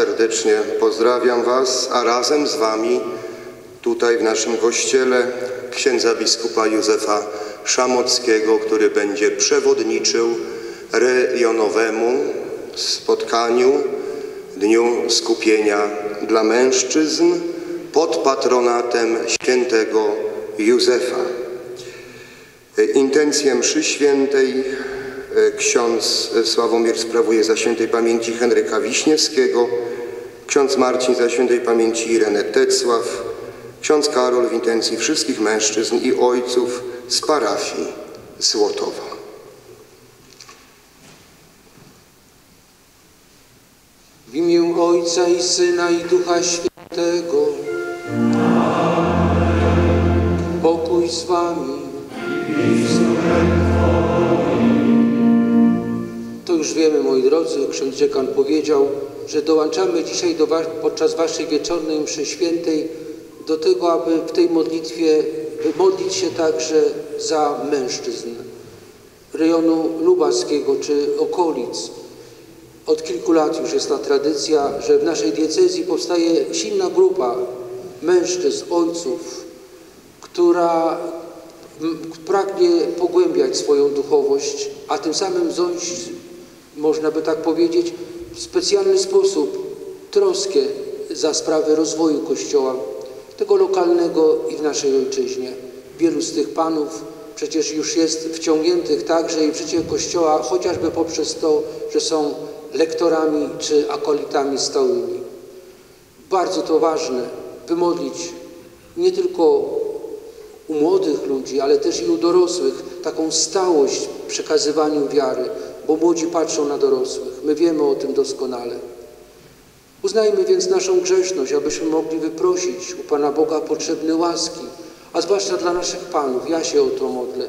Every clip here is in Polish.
serdecznie pozdrawiam Was, a razem z Wami tutaj w naszym kościele księdza biskupa Józefa Szamockiego, który będzie przewodniczył rejonowemu spotkaniu Dniu Skupienia dla Mężczyzn pod patronatem świętego Józefa. Intencję mszy świętej ksiądz Sławomir sprawuje za świętej pamięci Henryka Wiśniewskiego, ksiądz Marcin za świętej pamięci Irenę Tecław, ksiądz Karol w intencji wszystkich mężczyzn i ojców z parafii Złotowa. W imię Ojca i Syna i Ducha Świętego. Pokój z Wami. To już wiemy, moi drodzy, ksiądz dziekan powiedział, że dołączamy dzisiaj do podczas Waszej wieczornej mszy świętej do tego, aby w tej modlitwie modlić się także za mężczyzn rejonu lubaskiego czy okolic. Od kilku lat już jest ta tradycja, że w naszej diecezji powstaje silna grupa mężczyzn, ojców, która pragnie pogłębiać swoją duchowość, a tym samym ząść, można by tak powiedzieć, w specjalny sposób troskę za sprawę rozwoju Kościoła, tego lokalnego i w naszej ojczyźnie. Wielu z tych panów przecież już jest wciągniętych także i w życie Kościoła, chociażby poprzez to, że są lektorami czy akolitami stałymi. Bardzo to ważne, by modlić nie tylko u młodych ludzi, ale też i u dorosłych taką stałość w przekazywaniu wiary, bo młodzi patrzą na dorosłych. My wiemy o tym doskonale. Uznajmy więc naszą grzeszność, abyśmy mogli wyprosić u Pana Boga potrzebne łaski, a zwłaszcza dla naszych panów, ja się o to modlę,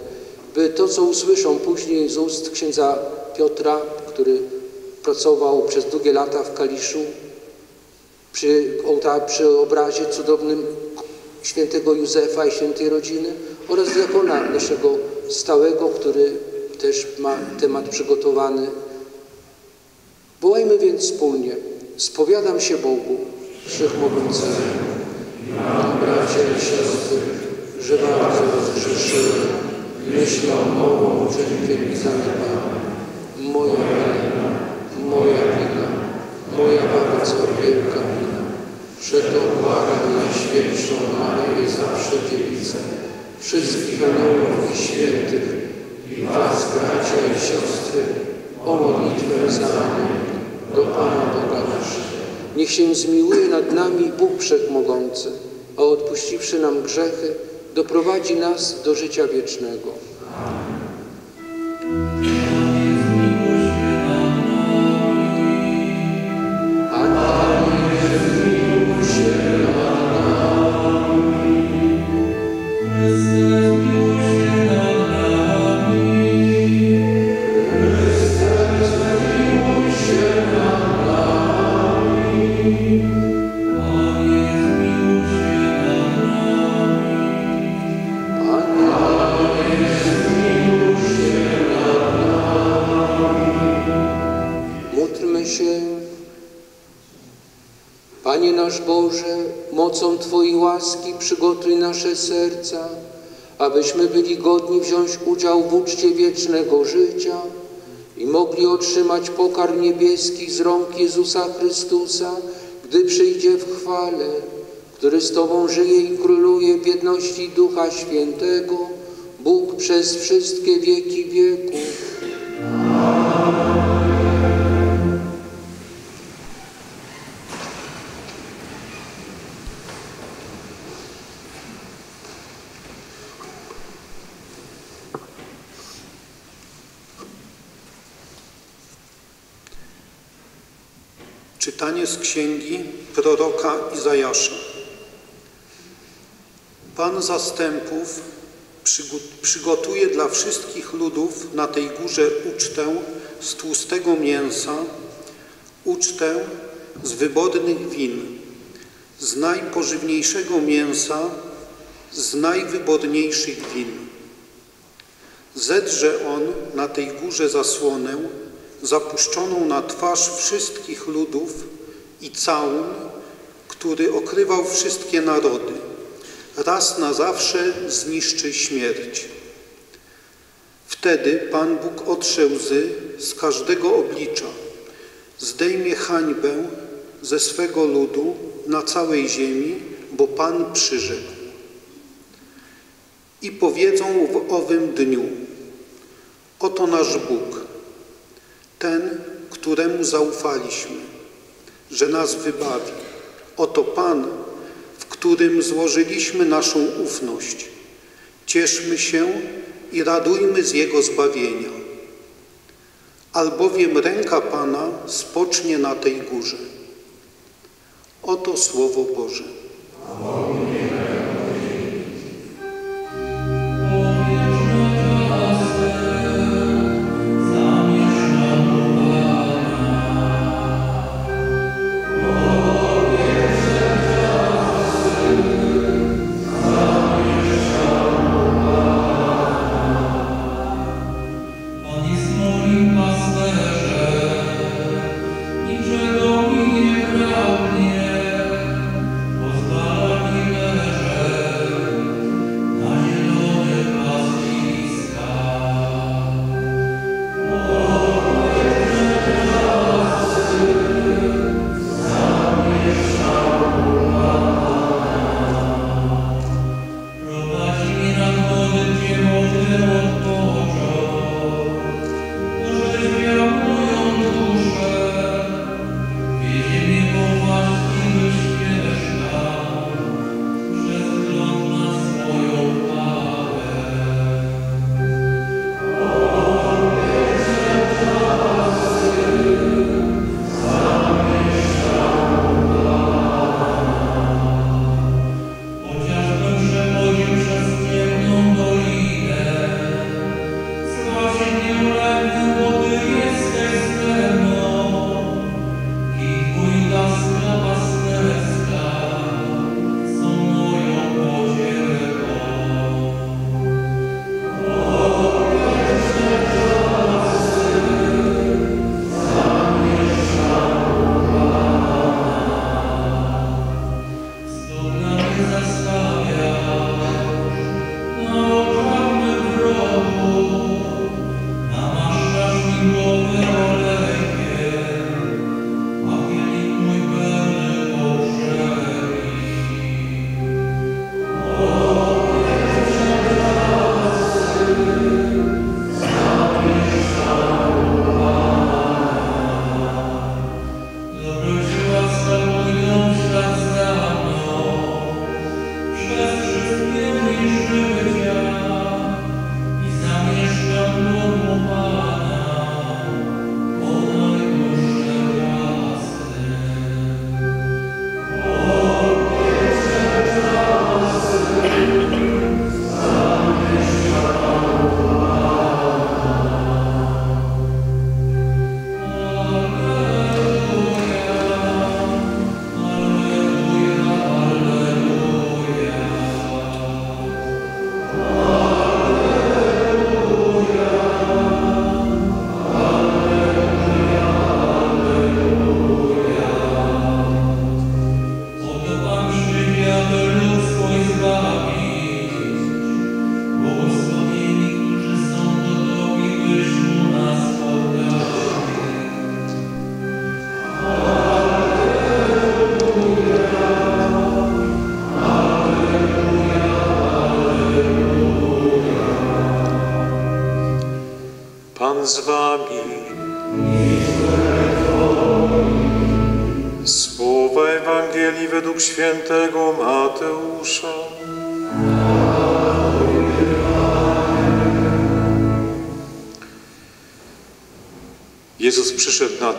by to, co usłyszą później z ust księdza Piotra, który pracował przez długie lata w Kaliszu, przy, przy obrazie cudownym świętego Józefa i świętej rodziny oraz diakona naszego stałego, który też ma temat przygotowany. Wołajmy więc wspólnie. Spowiadam się Bogu, Wszechmogącemu, Mam bracia i siostry, że bardzo rozgrzeszyłem myślą, mową, uczynkiem i zaniedbałem. moja Wina, moja wina, moja bardzo wielka wina. Przeto błagam Najświętszą Maryję zawsze Dziewicę, wszystkich aniołów i świętych i was, bracia i siostry, o modlitwę za do Pana Boga naszego. Niech się zmiłuje nad nami Bóg Wszechmogący, a odpuściwszy nam grzechy, doprowadzi nas do życia wiecznego. Abyśmy byli godni wziąć udział w uczcie wiecznego życia i mogli otrzymać pokarm niebieski z rąk Jezusa Chrystusa, gdy przyjdzie w chwale, który z Tobą żyje i króluje w jedności Ducha Świętego, Bóg przez wszystkie wieki wieków. Czytanie z księgi proroka Izajasza. Pan zastępów przygo- przygotuje dla wszystkich ludów na tej górze ucztę z tłustego mięsa, ucztę z wybornych win, z najpożywniejszego mięsa, z najwyborniejszych win. Zedrze on na tej górze zasłonę, zapuszczoną na twarz wszystkich ludów i całun, który okrywał wszystkie narody. Raz na zawsze zniszczy śmierć. Wtedy Pan Bóg otrze łzy z każdego oblicza, zdejmie hańbę ze swego ludu na całej ziemi, bo Pan przyrzekł. I powiedzą w owym dniu, oto nasz Bóg, ten, któremu zaufaliśmy, że nas wybawi. Oto Pan, w którym złożyliśmy naszą ufność. Cieszmy się i radujmy z Jego zbawienia. Albowiem ręka Pana spocznie na tej górze. Oto Słowo Boże. On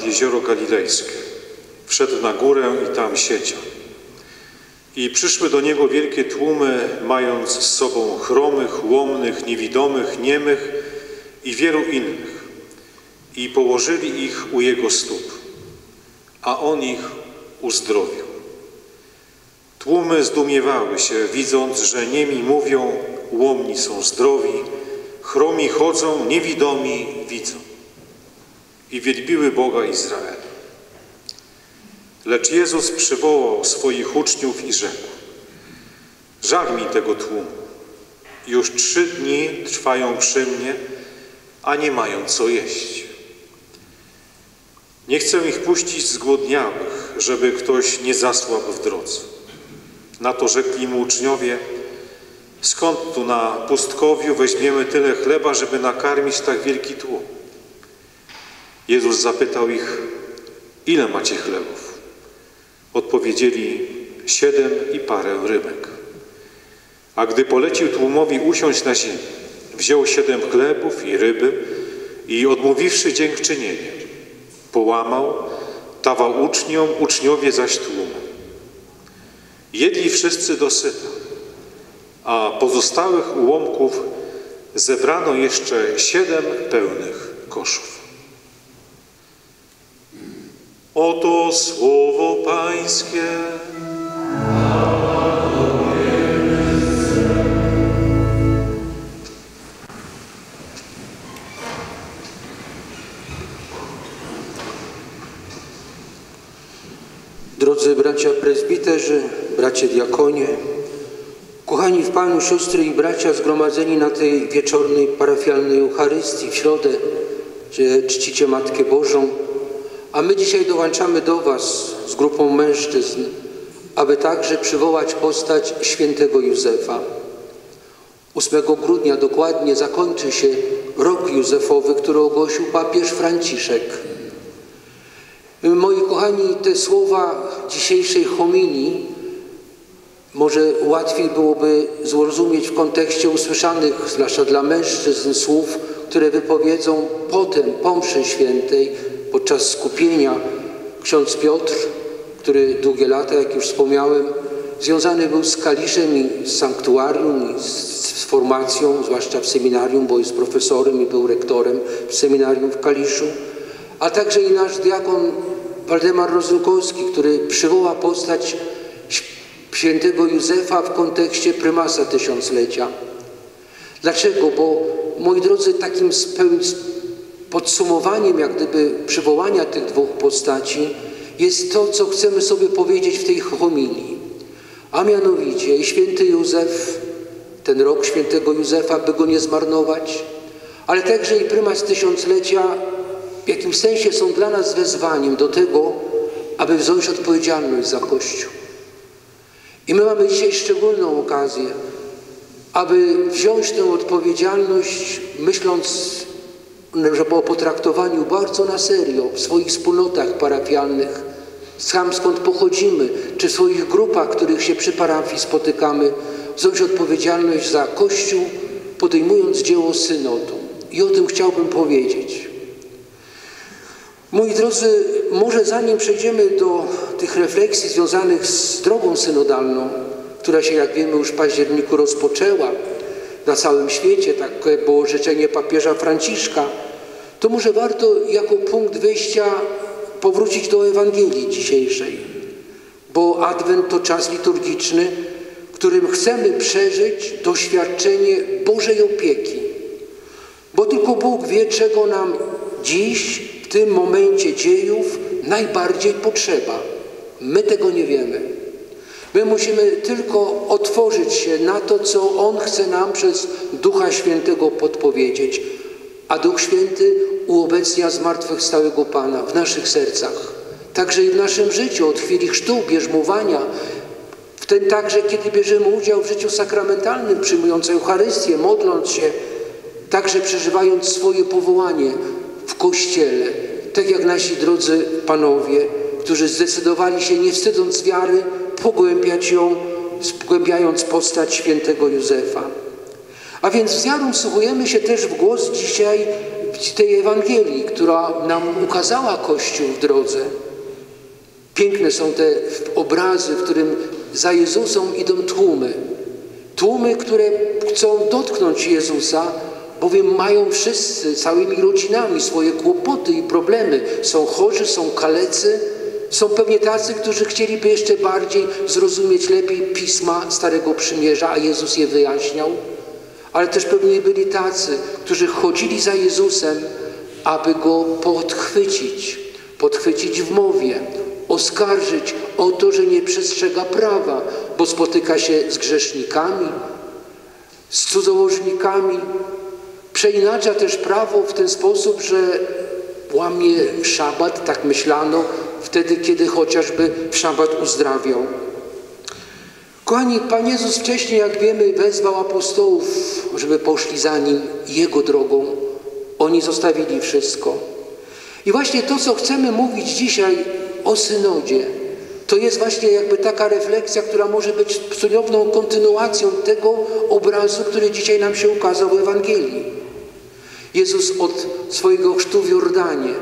jezioro Galilejskie. Wszedł na górę i tam siedział. I przyszły do niego wielkie tłumy, mając z sobą chromych, łomnych, niewidomych, niemych i wielu innych. I położyli ich u jego stóp, a on ich uzdrowił. Tłumy zdumiewały się, widząc, że niemi mówią, łomni są zdrowi, chromi chodzą, niewidomi widzą. I wielbiły Boga Izrael. Lecz Jezus przywołał swoich uczniów i rzekł: Żal mi tego tłumu. Już trzy dni trwają przy mnie, a nie mają co jeść. Nie chcę ich puścić zgłodniałych, żeby ktoś nie zasłabł w drodze. Na to rzekli mu uczniowie, skąd tu na pustkowiu weźmiemy tyle chleba, żeby nakarmić tak wielki tłum? Jezus zapytał ich, ile macie chlebów? Odpowiedzieli, siedem i parę rybek. A gdy polecił tłumowi usiąść na ziemi, wziął siedem chlebów i ryby i odmówiwszy dziękczynienie, połamał, dawał uczniom, uczniowie zaś tłumu. Jedli wszyscy do syta, a pozostałych ułomków zebrano jeszcze siedem pełnych koszów. Oto słowo Pańskie. Drodzy bracia prezbiterzy, bracia diakonie, kochani w Panu siostry i bracia zgromadzeni na tej wieczornej parafialnej Eucharystii w środę, gdzie czcicie Matkę Bożą, a my dzisiaj dołączamy do Was z grupą mężczyzn, aby także przywołać postać świętego Józefa. 8 grudnia dokładnie zakończy się rok Józefowy, który ogłosił papież Franciszek. Moi kochani, te słowa dzisiejszej homilii może łatwiej byłoby zrozumieć w kontekście usłyszanych, zwłaszcza dla mężczyzn, słów, które wypowiedzą potem, po mszy świętej, podczas skupienia ksiądz Piotr, który długie lata, jak już wspomniałem, związany był z Kaliszem i z sanktuarium, i z, formacją, zwłaszcza w seminarium, bo jest profesorem i był rektorem w seminarium w Kaliszu, a także i nasz diakon Waldemar Rozunkowski, który przywoła postać świętego Józefa w kontekście prymasa tysiąclecia. Dlaczego? Bo, moi drodzy, takim podsumowaniem jak gdyby przywołania tych dwóch postaci jest to, co chcemy sobie powiedzieć w tej homilii. A mianowicie i święty Józef, ten rok świętego Józefa, by go nie zmarnować, ale także i prymas tysiąclecia w jakimś sensie są dla nas wezwaniem do tego, aby wziąć odpowiedzialność za Kościół. I my mamy dzisiaj szczególną okazję, aby wziąć tę odpowiedzialność, myśląc o potraktowaniu bardzo na serio w swoich wspólnotach parafialnych, sam skąd pochodzimy, czy w swoich grupach, których się przy parafii spotykamy, wziąć odpowiedzialność za Kościół, podejmując dzieło synodu. I o tym chciałbym powiedzieć. Moi drodzy, może zanim przejdziemy do tych refleksji związanych z drogą synodalną, która się, jak wiemy, już w październiku rozpoczęła na całym świecie, takie było życzenie papieża Franciszka, to może warto jako punkt wyjścia powrócić do Ewangelii dzisiejszej, bo Adwent to czas liturgiczny, w którym chcemy przeżyć doświadczenie Bożej opieki, bo tylko Bóg wie, czego nam dziś w tym momencie dziejów najbardziej potrzeba. My tego nie wiemy. My musimy tylko otworzyć się na to, co On chce nam przez Ducha Świętego podpowiedzieć. A Duch Święty uobecnia zmartwychwstałego Pana w naszych sercach. Także i w naszym życiu, od chwili chrztu, bierzmowania, w tym także, kiedy bierzemy udział w życiu sakramentalnym, przyjmując Eucharystię, modląc się, także przeżywając swoje powołanie w Kościele, tak jak nasi drodzy panowie, którzy zdecydowali się, nie wstydząc wiary, pogłębiać ją, pogłębiając postać świętego Józefa. A więc z wiarą wsłuchujemy się też w głos dzisiaj tej Ewangelii, która nam ukazała Kościół w drodze. Piękne są te obrazy, w którym za Jezusem idą tłumy. Tłumy, które chcą dotknąć Jezusa, bowiem mają wszyscy, całymi rodzinami swoje kłopoty i problemy. Są chorzy, są kalecy, są pewnie tacy, którzy chcieliby jeszcze bardziej zrozumieć lepiej pisma Starego Przymierza, a Jezus je wyjaśniał. ale też pewnie byli tacy, którzy chodzili za Jezusem, aby Go podchwycić, podchwycić w mowie, oskarżyć o to, że nie przestrzega prawa, bo spotyka się z grzesznikami, z cudzołożnikami, przeinacza też prawo w ten sposób, że łamie szabat, tak myślano, wtedy, kiedy chociażby w szabat uzdrawiał. Kochani, Pan Jezus wcześniej, jak wiemy, wezwał apostołów, żeby poszli za Nim Jego drogą. Oni zostawili wszystko. I właśnie to, co chcemy mówić dzisiaj o synodzie, to jest właśnie jakby taka refleksja, która może być cudowną kontynuacją tego obrazu, który dzisiaj nam się ukazał w Ewangelii. Jezus od swojego chrztu w Jordanie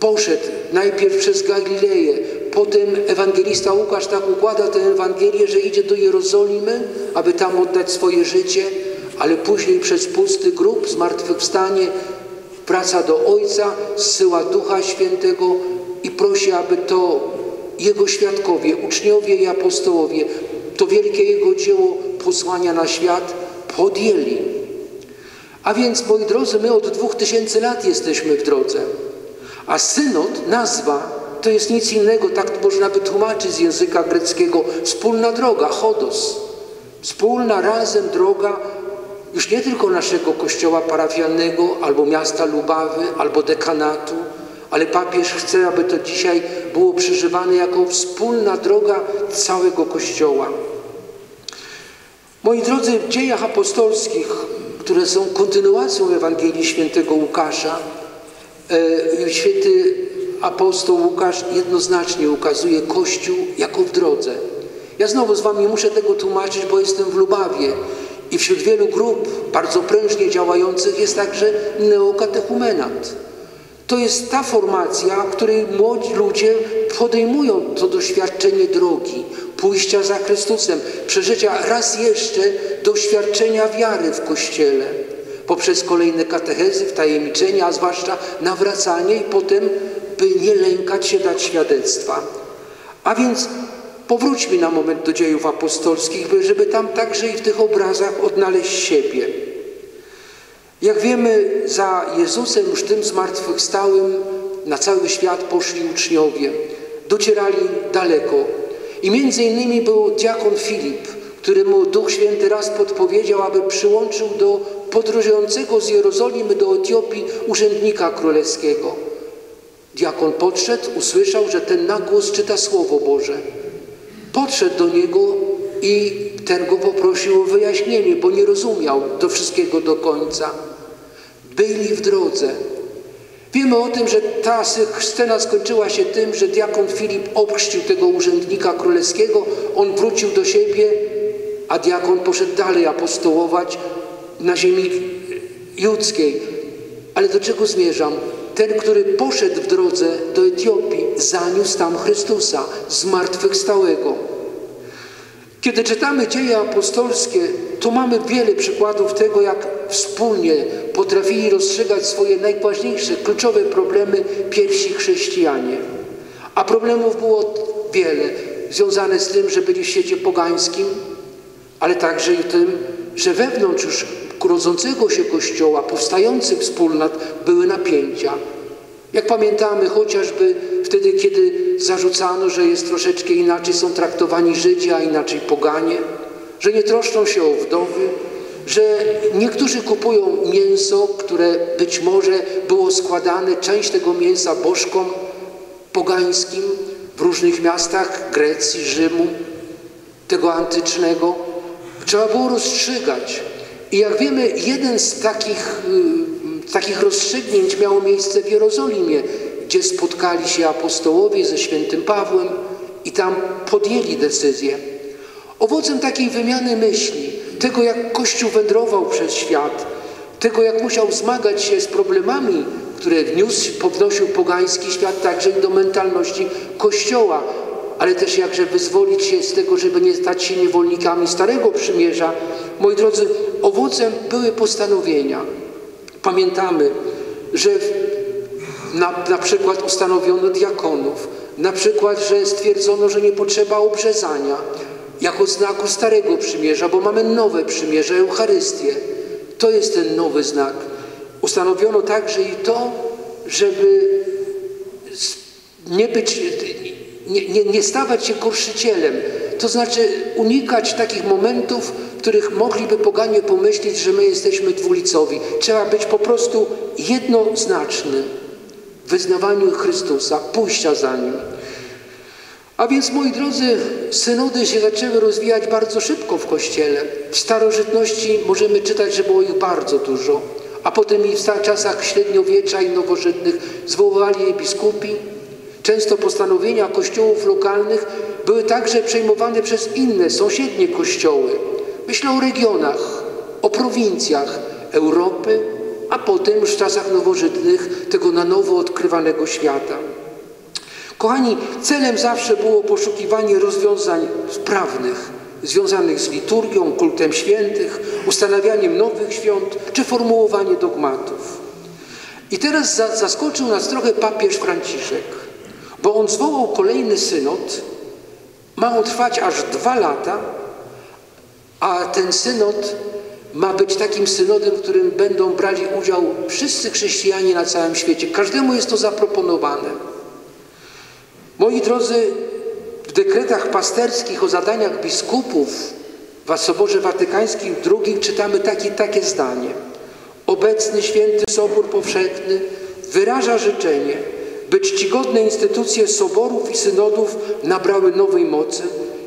poszedł najpierw przez Galileję, potem ewangelista Łukasz tak układa tę Ewangelię, że idzie do Jerozolimy, aby tam oddać swoje życie, ale później przez pusty grób, zmartwychwstanie, wraca do Ojca, zsyła Ducha Świętego i prosi, aby to Jego świadkowie, uczniowie i apostołowie, to wielkie Jego dzieło posłania na świat podjęli. A więc, moi drodzy, my od dwóch tysięcy lat jesteśmy w drodze. A synod, nazwa, to jest nic innego, tak można wytłumaczyć z języka greckiego, wspólna droga, chodos. Wspólna razem droga już nie tylko naszego kościoła parafialnego, albo miasta Lubawy, albo dekanatu, ale papież chce, aby to dzisiaj było przeżywane jako wspólna droga całego Kościoła. Moi drodzy, w dziejach apostolskich, które są kontynuacją Ewangelii Świętego Łukasza, święty apostoł Łukasz jednoznacznie ukazuje Kościół jako w drodze. Ja znowu z wami muszę tego tłumaczyć, bo jestem w Lubawie i wśród wielu grup bardzo prężnie działających jest także neokatechumenat. To jest ta formacja, w której młodzi ludzie podejmują to doświadczenie drogi, pójścia za Chrystusem, przeżycia raz jeszcze doświadczenia wiary w Kościele, poprzez kolejne katechezy, wtajemniczenia, a zwłaszcza nawracanie i potem, by nie lękać się dać świadectwa. A więc powróćmy na moment do dziejów apostolskich, by żeby tam także i w tych obrazach odnaleźć siebie. Jak wiemy, za Jezusem już tym zmartwychwstałym na cały świat poszli uczniowie. Docierali daleko. I między innymi był diakon Filip, któremu Duch Święty raz podpowiedział, aby przyłączył do podróżującego z Jerozolimy do Etiopii urzędnika królewskiego. Diakon podszedł, usłyszał, że ten na głos czyta Słowo Boże. Podszedł do niego i ten go poprosił o wyjaśnienie, bo nie rozumiał do wszystkiego do końca. Byli w drodze. Wiemy o tym, że ta scena skończyła się tym, że diakon Filip obchrzcił tego urzędnika królewskiego, on wrócił do siebie, a diakon poszedł dalej apostołować na ziemi judzkiej. Ale do czego zmierzam? Ten, który poszedł w drodze do Etiopii, zaniósł tam Chrystusa, zmartwychwstałego. Kiedy czytamy dzieje apostolskie, to mamy wiele przykładów tego, jak wspólnie potrafili rozstrzygać swoje najważniejsze, kluczowe problemy pierwsi chrześcijanie. A problemów było wiele, związane z tym, że byli w świecie pogańskim, ale także i tym, że wewnątrz już rodzącego się Kościoła, powstających wspólnot były napięcia. Jak pamiętamy, chociażby wtedy, kiedy zarzucano, że jest troszeczkę inaczej są traktowani Żydzi, a inaczej poganie, że nie troszczą się o wdowy, że niektórzy kupują mięso, które być może było składane, część tego mięsa bożkom pogańskim w różnych miastach Grecji, Rzymu, tego antycznego. Trzeba było rozstrzygać. I jak wiemy, jeden z takich, y, takich rozstrzygnięć miało miejsce w Jerozolimie, gdzie spotkali się apostołowie ze świętym Pawłem i tam podjęli decyzję. Owocem takiej wymiany myśli, tego jak Kościół wędrował przez świat, tego jak musiał zmagać się z problemami, które wniósł, podnosił pogański świat, także i do mentalności Kościoła, ale też jakże wyzwolić się z tego, żeby nie stać się niewolnikami Starego Przymierza. Moi drodzy, owocem były postanowienia. Pamiętamy, że na, na przykład ustanowiono diakonów, na przykład, że stwierdzono, że nie potrzeba obrzezania jako znaku Starego Przymierza, bo mamy nowe przymierze, Eucharystię. To jest ten nowy znak. Ustanowiono także i to, żeby nie być, nie, nie, nie stawać się gorszycielem. To znaczy unikać takich momentów, w których mogliby poganie pomyśleć, że my jesteśmy dwulicowi. Trzeba być po prostu jednoznacznym w wyznawaniu Chrystusa, pójścia za Nim. A więc, moi drodzy, synody się zaczęły rozwijać bardzo szybko w Kościele. W starożytności możemy czytać, że było ich bardzo dużo, a potem i w czasach średniowiecza i nowożytnych zwoływali je biskupi. Często postanowienia kościołów lokalnych były także przejmowane przez inne, sąsiednie kościoły. Myślę o regionach, o prowincjach Europy, a potem już w czasach nowożytnych tego na nowo odkrywanego świata. Kochani, celem zawsze było poszukiwanie rozwiązań prawnych związanych z liturgią, kultem świętych, ustanawianiem nowych świąt czy formułowanie dogmatów. I teraz za, zaskoczył nas trochę papież Franciszek, bo on zwołał kolejny synod. Ma on trwać aż dwa lata, a ten synod ma być takim synodem, w którym będą brali udział wszyscy chrześcijanie na całym świecie. Każdemu jest to zaproponowane. Moi drodzy, w dekretach pasterskich o zadaniach biskupów w Soborze Watykańskim II czytamy takie, takie zdanie. Obecny Święty Sobór Powszechny wyraża życzenie, by czcigodne instytucje soborów i synodów nabrały nowej mocy,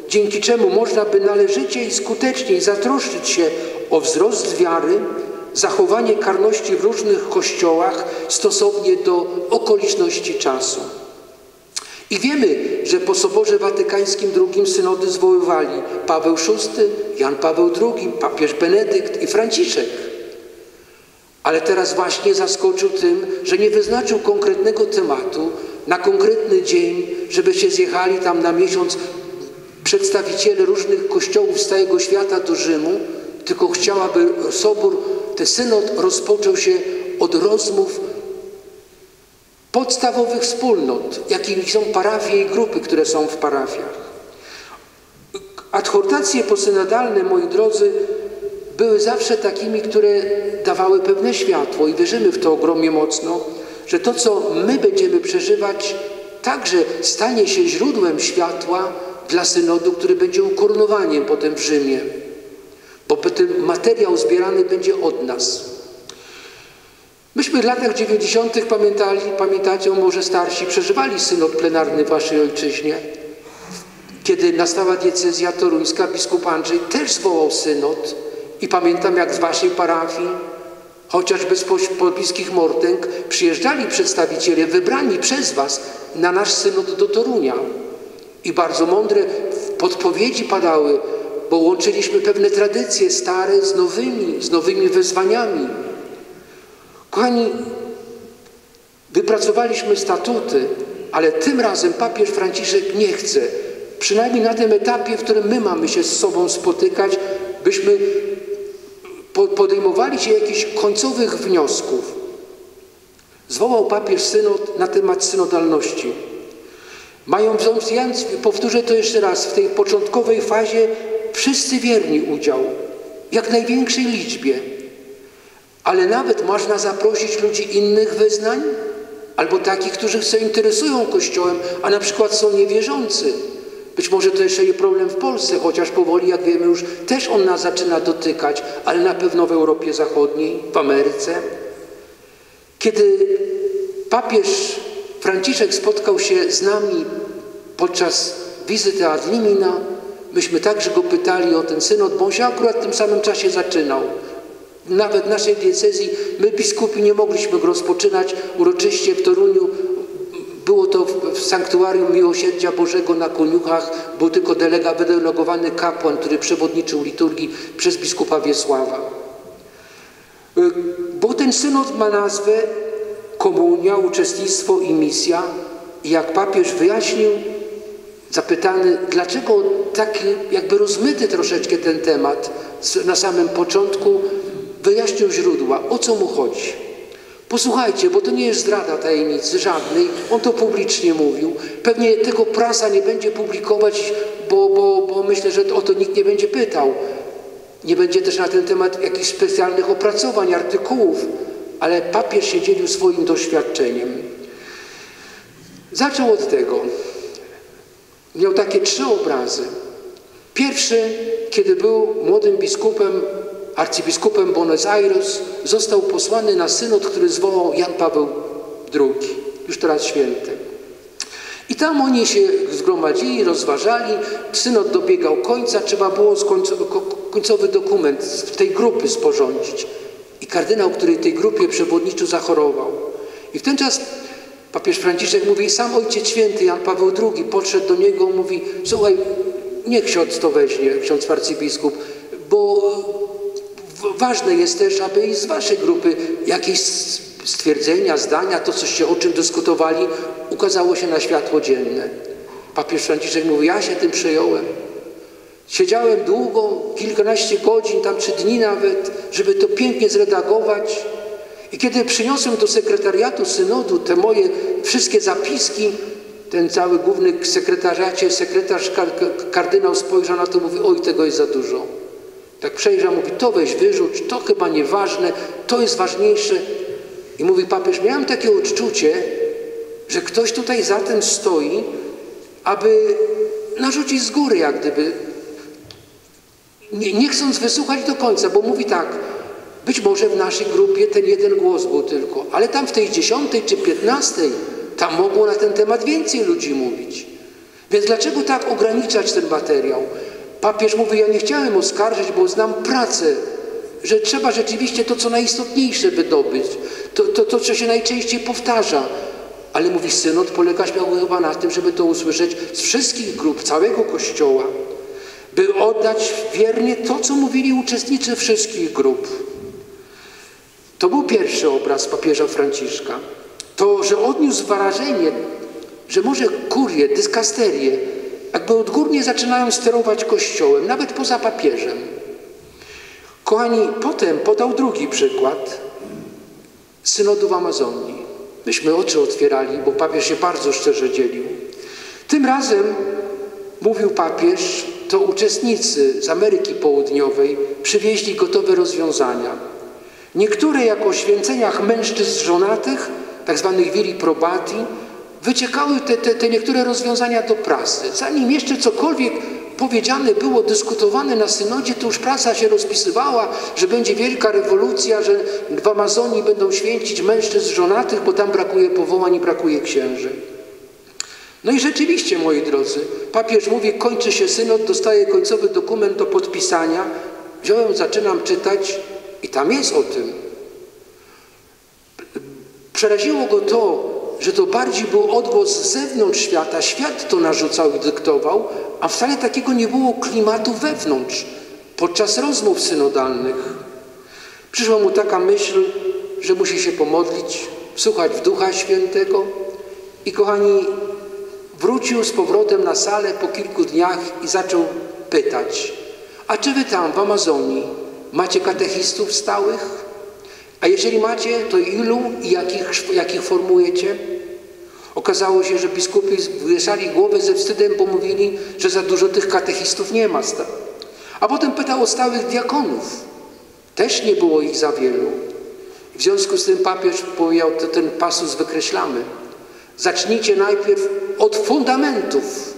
dzięki czemu można by należycie i skuteczniej zatroszczyć się o wzrost wiary, zachowanie karności w różnych kościołach stosownie do okoliczności czasu. I wiemy, że po Soborze Watykańskim II synody zwoływali Paweł VI, Jan Paweł II, papież Benedykt i Franciszek. Ale teraz właśnie zaskoczył tym, że nie wyznaczył konkretnego tematu na konkretny dzień, żeby się zjechali tam na miesiąc przedstawiciele różnych kościołów z całego świata do Rzymu, tylko chciałaby Sobór, ten synod rozpoczął się od rozmów podstawowych wspólnot, jakimi są parafie i grupy, które są w parafiach. Adhortacje posynodalne, moi drodzy, były zawsze takimi, które dawały pewne światło i wierzymy w to ogromnie mocno, że to, co my będziemy przeżywać, także stanie się źródłem światła dla synodu, który będzie ukoronowaniem potem w Rzymie, bo ten materiał zbierany będzie od nas. Myśmy w latach 90. pamiętali, pamiętacie, może starsi, przeżywali synod plenarny w waszej ojczyźnie. Kiedy nastała diecezja toruńska, biskup Andrzej też zwołał synod i pamiętam jak z waszej parafii, chociażby z pobliskich Mortęg, przyjeżdżali przedstawiciele wybrani przez was na nasz synod do Torunia. I bardzo mądre podpowiedzi padały, bo łączyliśmy pewne tradycje stare z nowymi, z nowymi wyzwaniami. Kochani, wypracowaliśmy statuty, ale tym razem papież Franciszek nie chce, przynajmniej na tym etapie, w którym my mamy się z sobą spotykać, byśmy podejmowali się jakichś końcowych wniosków. Zwołał papież synod na temat synodalności. Mają, ja powtórzę to jeszcze raz, w tej początkowej fazie wszyscy wierni udział, w jak największej liczbie. Ale nawet można zaprosić ludzi innych wyznań, albo takich, którzy się interesują Kościołem, a na przykład są niewierzący. Być może to jeszcze nie problem w Polsce, chociaż powoli, jak wiemy już, też on nas zaczyna dotykać, ale na pewno w Europie Zachodniej, w Ameryce. Kiedy papież Franciszek spotkał się z nami podczas wizyty ad limina, myśmy także go pytali o ten synod, bo on się akurat w tym samym czasie zaczynał. Nawet naszej diecezji my biskupi nie mogliśmy go rozpoczynać uroczyście w Toruniu. Było to w sanktuarium Miłosierdzia Bożego na Koniuchach. Był tylko delega, wydelegowany kapłan, który przewodniczył liturgii przez biskupa Wiesława. Bo ten synod ma nazwę Komunia, Uczestnictwo i Misja. Jak papież wyjaśnił, zapytany, dlaczego taki jakby rozmyty troszeczkę ten temat na samym początku, wyjaśnił źródła, o co mu chodzi. Posłuchajcie, bo to nie jest zdrada tajemnicy żadnej, on to publicznie mówił. Pewnie tego prasa nie będzie publikować, bo, bo, bo myślę, że o to nikt nie będzie pytał. Nie będzie też na ten temat jakichś specjalnych opracowań, artykułów, ale papież się dzielił swoim doświadczeniem. Zaczął od tego. Miał takie trzy obrazy. Pierwszy, kiedy był młodym biskupem, arcybiskupem Buenos Aires, został posłany na synod, który zwołał Jan Paweł II, już teraz święty. I tam oni się zgromadzili, rozważali, synod dobiegał końca, trzeba było końcowy dokument tej grupy sporządzić. I kardynał, który tej grupie przewodniczył, zachorował. I w ten czas papież Franciszek mówi, sam Ojciec Święty Jan Paweł II podszedł do niego mówi, słuchaj, niech ksiądz to weźmie, ksiądz arcybiskup, bo ważne jest też, aby i z waszej grupy jakieś stwierdzenia, zdania, to coście o czym dyskutowali, ukazało się na światło dzienne. Papież Franciszek mówi, ja się tym przejąłem. Siedziałem długo, kilkanaście godzin, tam trzy dni nawet, żeby to pięknie zredagować. I kiedy przyniosłem do sekretariatu synodu te moje wszystkie zapiski, ten cały główny sekretariacie, sekretarz kar- kar- kardynał spojrzał na to i mówi, oj, tego jest za dużo. Tak przejrzał, mówi, to weź wyrzuć, to chyba nieważne, to jest ważniejsze. I mówi papież, miałem takie odczucie, że ktoś tutaj za tym stoi, aby narzucić z góry, jak gdyby, nie, nie chcąc wysłuchać do końca, bo mówi tak, być może w naszej grupie ten jeden głos był tylko, ale tam w tej dziesiątej czy piętnastej, tam mogło na ten temat więcej ludzi mówić. Więc dlaczego tak ograniczać ten materiał? Papież mówi, ja nie chciałem oskarżyć, bo znam pracę, że trzeba rzeczywiście to, co najistotniejsze wydobyć, to, to, to co się najczęściej powtarza. Ale mówi, synod polegać miał chyba na tym, żeby to usłyszeć z wszystkich grup, całego Kościoła, by oddać wiernie to, co mówili uczestnicy wszystkich grup. To był pierwszy obraz papieża Franciszka. To, że odniósł wrażenie, że może kurie, dyskasterie, jakby odgórnie zaczynają sterować Kościołem, nawet poza papieżem. Kochani, potem podał drugi przykład synodu w Amazonii. Myśmy oczy otwierali, bo papież się bardzo szczerze dzielił. Tym razem, mówił papież, to uczestnicy z Ameryki Południowej przywieźli gotowe rozwiązania. Niektóre jako święceniach mężczyzn żonatych, tak zwanych viri probati, wyciekały te, te, te niektóre rozwiązania do prasy. Zanim jeszcze cokolwiek powiedziane było, dyskutowane na synodzie, to już prasa się rozpisywała, że będzie wielka rewolucja, że w Amazonii będą święcić mężczyzn żonatych, bo tam brakuje powołań i brakuje księży. No i rzeczywiście, moi drodzy, papież mówi, kończy się synod, dostaje końcowy dokument do podpisania. Wziąłem, zaczynam czytać i tam jest o tym. Przeraziło go to, że to bardziej był odgłos z zewnątrz świata, świat to narzucał i dyktował, a wcale takiego nie było klimatu wewnątrz, podczas rozmów synodalnych. Przyszła mu taka myśl, że musi się pomodlić, słuchać w Ducha Świętego i kochani, wrócił z powrotem na salę po kilku dniach i zaczął pytać, a czy wy tam w Amazonii macie katechistów stałych? A jeżeli macie, to ilu i jakich, jakich formujecie? Okazało się, że biskupi wieszali głowę ze wstydem, bo mówili, że za dużo tych katechistów nie ma. A potem pytał o stałych diakonów. Też nie było ich za wielu. W związku z tym papież powiedział, to ten pasus wykreślamy. Zacznijcie najpierw od fundamentów,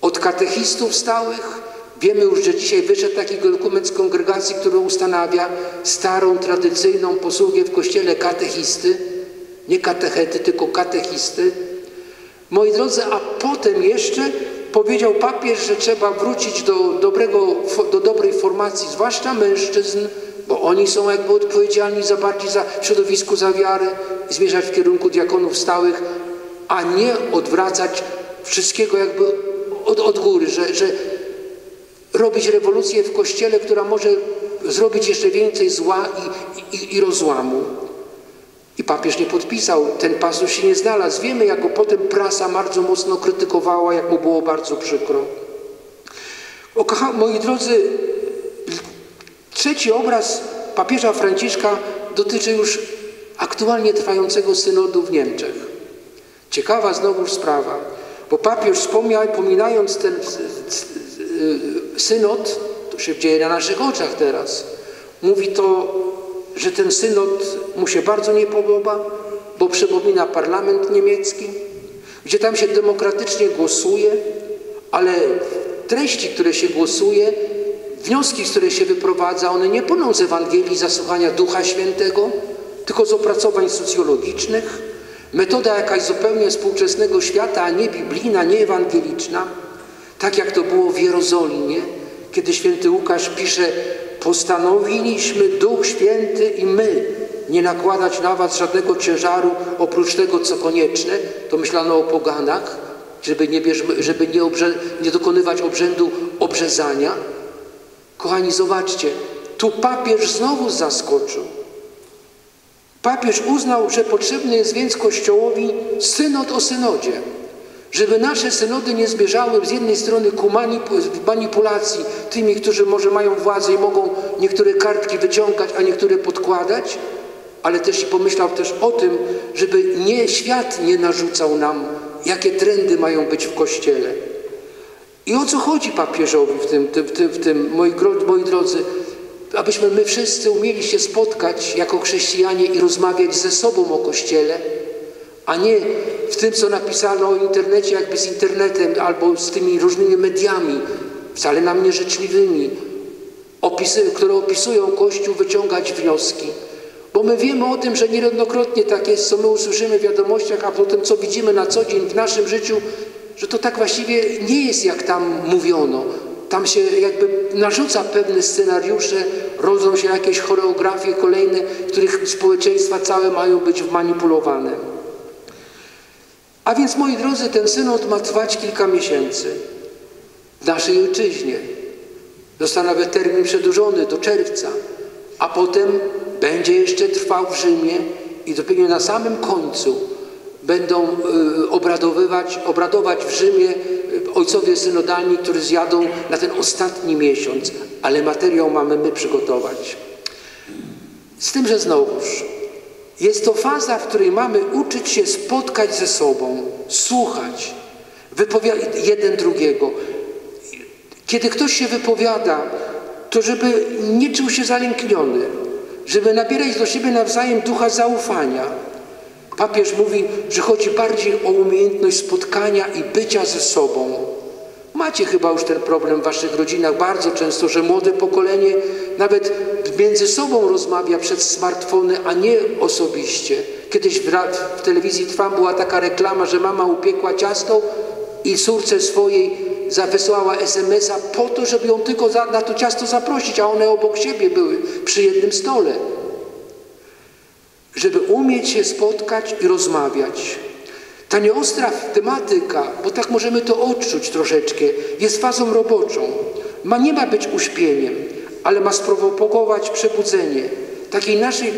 od katechistów stałych. Wiemy już, że dzisiaj wyszedł taki dokument z kongregacji, który ustanawia starą, tradycyjną posługę w kościele katechisty, nie katechety, tylko katechisty. Moi drodzy, a potem jeszcze powiedział papież, że trzeba wrócić do, dobrego, do dobrej formacji, zwłaszcza mężczyzn, bo oni są jakby odpowiedzialni za bardziej za środowisku za wiarę i zmierzać w kierunku diakonów stałych, a nie odwracać wszystkiego jakby od, od góry, że, że robić rewolucję w kościele, która może zrobić jeszcze więcej zła i, i, i rozłamu. I papież nie podpisał, ten pasus się nie znalazł. Wiemy, jak go potem prasa bardzo mocno krytykowała, jak mu było bardzo przykro. O, kocha, moi drodzy, trzeci obraz papieża Franciszka dotyczy już aktualnie trwającego synodu w Niemczech. Ciekawa znowu sprawa, bo papież wspomniał, pominając ten synod, to się dzieje na naszych oczach teraz. Mówi to, że ten synod mu się bardzo nie podoba, bo przypomina parlament niemiecki, gdzie tam się demokratycznie głosuje, ale treści, które się głosuje, wnioski, które się wyprowadza, one nie płyną z Ewangelii zasłuchania Ducha Świętego, tylko z opracowań socjologicznych. Metoda jakaś zupełnie współczesnego świata, a nie biblijna, nie ewangeliczna. Tak jak to było w Jerozolimie, kiedy święty Łukasz pisze Postanowiliśmy Duch Święty i my nie nakładać na was żadnego ciężaru oprócz tego, co konieczne. To myślano o poganach, żeby nie, bierzmy, żeby nie, obrze, nie dokonywać obrzędu obrzezania. Kochani, zobaczcie, tu papież znowu zaskoczył. Papież uznał, że potrzebny jest więc Kościołowi synod o synodzie, żeby nasze synody nie zmierzały z jednej strony ku manipulacji tymi, którzy może mają władzę i mogą niektóre kartki wyciągać, a niektóre podkładać, ale też i pomyślał też o tym, żeby nie świat nie narzucał nam, jakie trendy mają być w Kościele. I o co chodzi papieżowi w tym, w tym, w tym moi, moi drodzy? Abyśmy my wszyscy umieli się spotkać jako chrześcijanie i rozmawiać ze sobą o Kościele, a nie w tym, co napisano o internecie, jakby z internetem albo z tymi różnymi mediami, wcale nam nieżyczliwymi, opisy, które opisują Kościół, wyciągać wnioski. Bo my wiemy o tym, że niejednokrotnie tak jest, co my usłyszymy w wiadomościach, a potem co widzimy na co dzień w naszym życiu, że to tak właściwie nie jest jak tam mówiono. Tam się jakby narzuca pewne scenariusze, rodzą się jakieś choreografie kolejne, których społeczeństwa całe mają być wmanipulowane. A więc, moi drodzy, ten synod ma trwać kilka miesięcy w naszej ojczyźnie. Został nawet termin przedłużony do czerwca, a potem będzie jeszcze trwał w Rzymie i dopiero na samym końcu będą y, obradowywać, obradować w Rzymie y, ojcowie synodalni, którzy zjadą na ten ostatni miesiąc, ale materiał mamy my przygotować. Z tym, że znowuż jest to faza, w której mamy uczyć się spotkać ze sobą, słuchać, wypowiadać jeden drugiego. Kiedy ktoś się wypowiada, to żeby nie czuł się zalękniony, żeby nabierać do siebie nawzajem ducha zaufania. Papież mówi, że chodzi bardziej o umiejętność spotkania i bycia ze sobą. Macie chyba już ten problem w waszych rodzinach bardzo często, że młode pokolenie nawet między sobą rozmawia przez smartfony, a nie osobiście. Kiedyś w, w telewizji Trwam była taka reklama, że mama upiekła ciasto i córce swojej wysłała SMS-a po to, żeby ją tylko za, na to ciasto zaprosić, a one obok siebie były przy jednym stole. Żeby umieć się spotkać i rozmawiać. Ta nieostra tematyka, bo tak możemy to odczuć troszeczkę, jest fazą roboczą. Ma nie ma być uśpieniem, ale ma sprowokować przebudzenie takiej naszej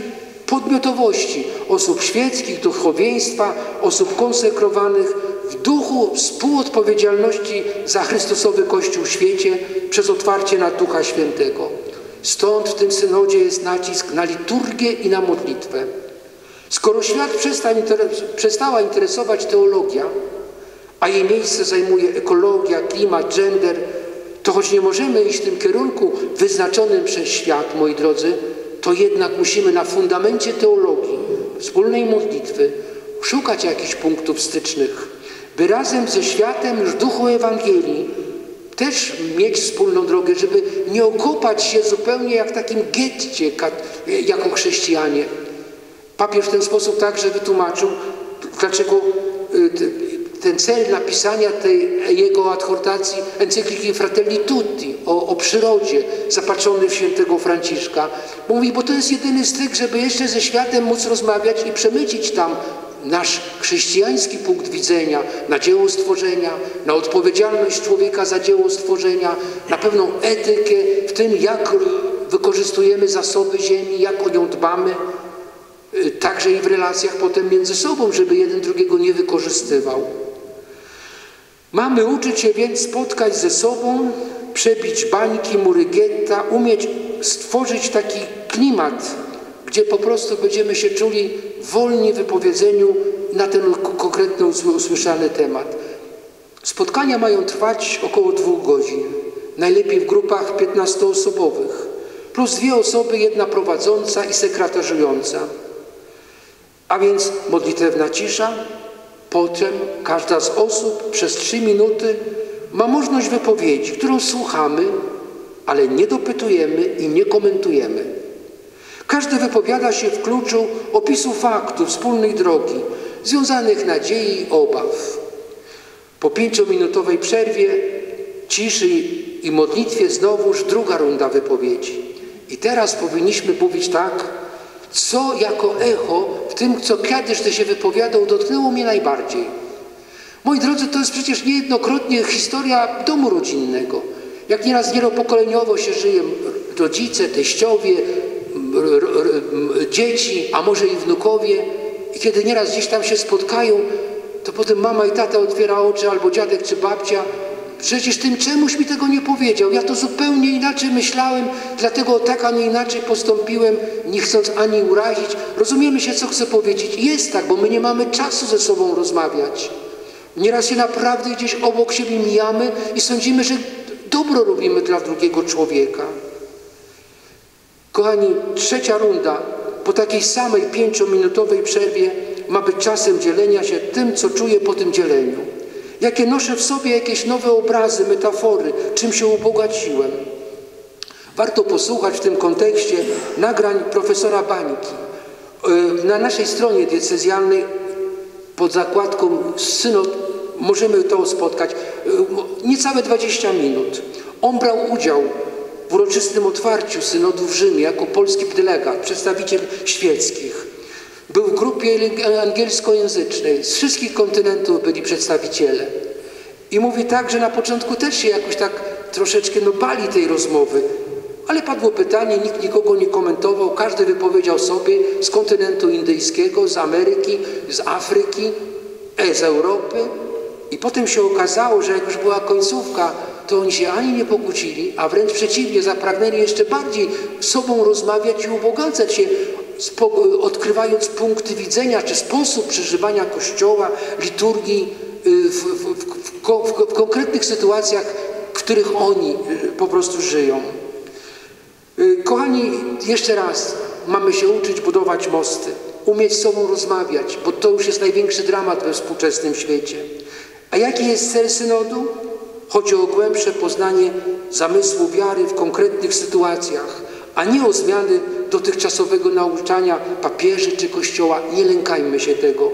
podmiotowości osób świeckich, duchowieństwa, osób konsekrowanych w duchu współodpowiedzialności za Chrystusowy Kościół w świecie przez otwarcie na Ducha Świętego. Stąd w tym synodzie jest nacisk na liturgię i na modlitwę. Skoro świat przestała interesować teologia, a jej miejsce zajmuje ekologia, klimat, gender, to choć nie możemy iść w tym kierunku wyznaczonym przez świat, moi drodzy, to jednak musimy na fundamencie teologii, wspólnej modlitwy, szukać jakichś punktów stycznych, by razem ze światem już duchu Ewangelii też mieć wspólną drogę, żeby nie okopać się zupełnie jak w takim getcie jako chrześcijanie. Papież w ten sposób także wytłumaczył, dlaczego ten cel napisania tej jego adhortacji encykliki Fratelli Tutti o, o przyrodzie zapatrzony w świętego Franciszka. Mówi, bo to jest jedyny styk, żeby jeszcze ze światem móc rozmawiać i przemycić tam nasz chrześcijański punkt widzenia na dzieło stworzenia, na odpowiedzialność człowieka za dzieło stworzenia, na pewną etykę w tym, jak wykorzystujemy zasoby ziemi, jak o nią dbamy, także i w relacjach potem między sobą, żeby jeden drugiego nie wykorzystywał. Mamy uczyć się więc spotkać ze sobą, przebić bańki, mury getta, umieć stworzyć taki klimat, gdzie po prostu będziemy się czuli wolni w wypowiedzeniu na ten konkretny usłyszany temat. Spotkania mają trwać około dwóch godzin. najlepiej w grupach 15-osobowych, plus dwie osoby, jedna prowadząca i sekretarzująca. A więc modlitewna cisza, potem każda z osób przez trzy minuty ma możliwość wypowiedzi, którą słuchamy, ale nie dopytujemy i nie komentujemy. Każdy wypowiada się w kluczu opisu faktów wspólnej drogi, związanych nadziei i obaw. Po pięciominutowej przerwie, ciszy i modlitwie znowuż druga runda wypowiedzi. I teraz powinniśmy mówić tak, co jako echo w tym, co kiedyś ty się wypowiadał, dotknęło mnie najbardziej. Moi drodzy, to jest przecież niejednokrotnie historia domu rodzinnego. Jak nieraz wielopokoleniowo się żyje, rodzice, teściowie, r- r- r- dzieci, a może i wnukowie. I kiedy nieraz gdzieś tam się spotkają, to potem mama i tata otwiera oczy, albo dziadek czy babcia. Przecież tym czemuś mi tego nie powiedział. Ja to zupełnie inaczej myślałem, dlatego tak, a nie inaczej postąpiłem, nie chcąc ani urazić. Rozumiemy się, co chcę powiedzieć. Jest tak, bo my nie mamy czasu ze sobą rozmawiać. Nieraz się naprawdę gdzieś obok siebie mijamy i sądzimy, że dobro robimy dla drugiego człowieka. Kochani, trzecia runda po takiej samej pięciominutowej przerwie ma być czasem dzielenia się tym, co czuję po tym dzieleniu. Jakie noszę w sobie jakieś nowe obrazy, metafory, czym się ubogaciłem. Warto posłuchać w tym kontekście nagrań profesora Bańki. Yy, Na naszej stronie diecezjalnej pod zakładką synod możemy to spotkać. Yy, Niecałe 20 minut. On brał udział w uroczystym otwarciu synodu w Rzymie jako polski delegat, przedstawiciel świeckich. Był w grupie angielskojęzycznej. Z wszystkich kontynentów byli przedstawiciele. I mówi tak, że na początku też się jakoś tak troszeczkę no, bali tej rozmowy. Ale padło pytanie, nikt nikogo nie komentował, każdy wypowiedział sobie z kontynentu indyjskiego, z Ameryki, z Afryki, e, z Europy. I potem się okazało, że jak już była końcówka, to oni się ani nie pokłócili, a wręcz przeciwnie, zapragnęli jeszcze bardziej sobą rozmawiać i ubogacać się, odkrywając punkty widzenia czy sposób przeżywania Kościoła, liturgii y, w, w, w, w konkretnych sytuacjach, w których oni y, po prostu żyją. Y, Kochani, jeszcze raz, mamy się uczyć budować mosty, umieć z sobą rozmawiać, bo to już jest największy dramat we współczesnym świecie. A jaki jest cel synodu? Chodzi o głębsze poznanie zamysłu wiary w konkretnych sytuacjach, a nie o zmiany dotychczasowego nauczania papieży czy kościoła. Nie lękajmy się tego.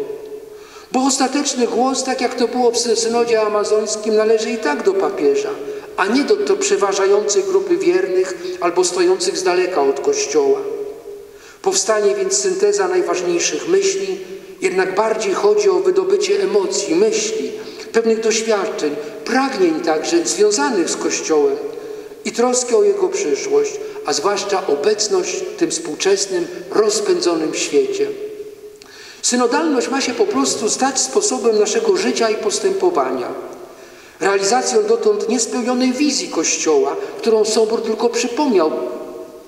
Bo ostateczny głos, tak jak to było w synodzie amazońskim, należy i tak do papieża, a nie do, do przeważającej grupy wiernych albo stojących z daleka od Kościoła. Powstanie więc synteza najważniejszych myśli, jednak bardziej chodzi o wydobycie emocji, myśli, pewnych doświadczeń, pragnień także związanych z Kościołem i troskę o Jego przyszłość, a zwłaszcza obecność w tym współczesnym, rozpędzonym świecie. Synodalność ma się po prostu stać sposobem naszego życia i postępowania. Realizacją dotąd niespełnionej wizji Kościoła, którą Sobór tylko przypomniał.